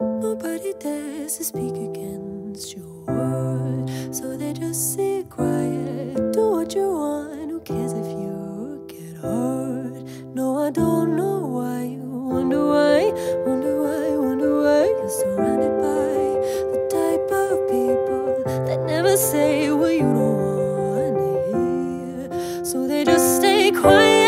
Nobody dares to speak against your word, so they just sit quiet. Do what you want, who cares if you get hurt? No, I don't know why you wonder why, wonder why, wonder why you're surrounded by the type of people that never say what you don't wanna hear, so they just stay quiet.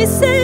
Ask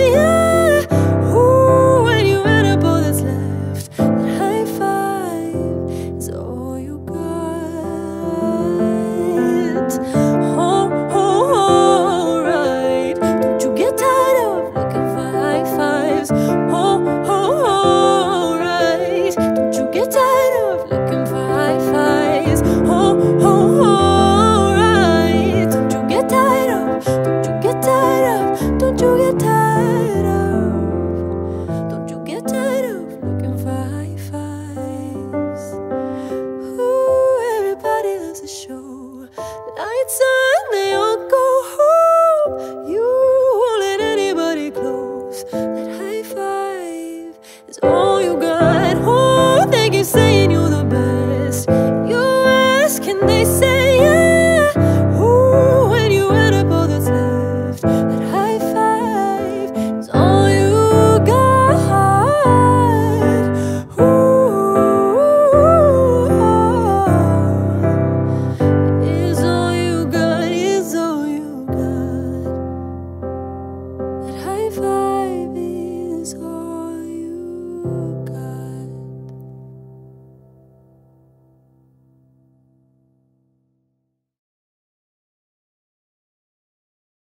Lights on, they all go home. You won't let anybody close. That high five is all. is.